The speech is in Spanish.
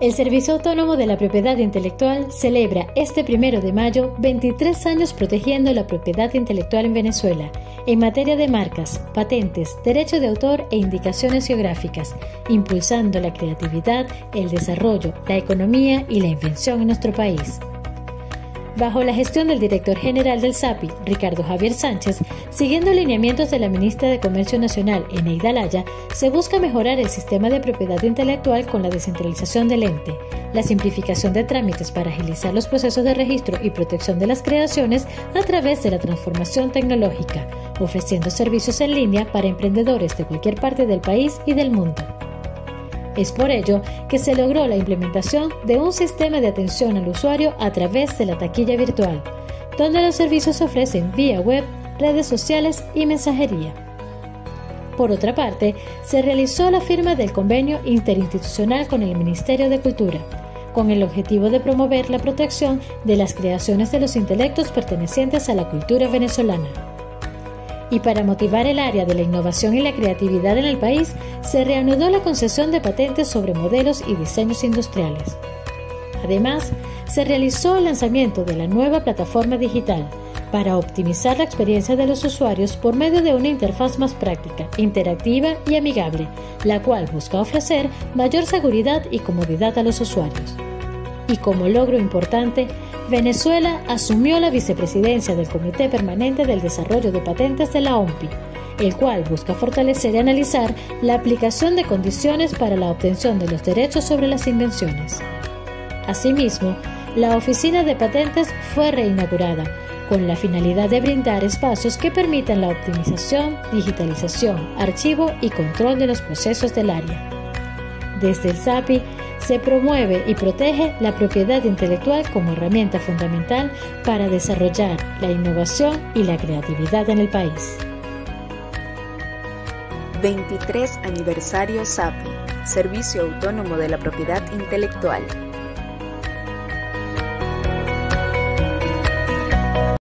El Servicio Autónomo de la Propiedad Intelectual celebra este primero de mayo 23 años protegiendo la propiedad intelectual en Venezuela en materia de marcas, patentes, derecho de autor e indicaciones geográficas, impulsando la creatividad, el desarrollo, la economía y la invención en nuestro país. Bajo la gestión del director general del SAPI, Ricardo Javier Sánchez, siguiendo lineamientos de la ministra de Comercio Nacional, Eneida Laya, se busca mejorar el sistema de propiedad intelectual con la descentralización del ente, la simplificación de trámites para agilizar los procesos de registro y protección de las creaciones a través de la transformación tecnológica, ofreciendo servicios en línea para emprendedores de cualquier parte del país y del mundo. Es por ello que se logró la implementación de un sistema de atención al usuario a través de la taquilla virtual, donde los servicios se ofrecen vía web, redes sociales y mensajería. Por otra parte, se realizó la firma del convenio interinstitucional con el Ministerio de Cultura, con el objetivo de promover la protección de las creaciones de los intelectos pertenecientes a la cultura venezolana y para motivar el área de la innovación y la creatividad en el país, se reanudó la concesión de patentes sobre modelos y diseños industriales. Además, se realizó el lanzamiento de la nueva plataforma digital para optimizar la experiencia de los usuarios por medio de una interfaz más práctica, interactiva y amigable, la cual busca ofrecer mayor seguridad y comodidad a los usuarios. Y como logro importante, Venezuela asumió la vicepresidencia del Comité Permanente del Desarrollo de Patentes de la OMPI, el cual busca fortalecer y analizar la aplicación de condiciones para la obtención de los derechos sobre las invenciones. Asimismo, la Oficina de Patentes fue reinaugurada, con la finalidad de brindar espacios que permitan la optimización, digitalización, archivo y control de los procesos del área. Desde el SAPI se promueve y protege la propiedad intelectual como herramienta fundamental para desarrollar la innovación y la creatividad en el país. 23 Aniversario SAPI, Servicio Autónomo de la Propiedad Intelectual.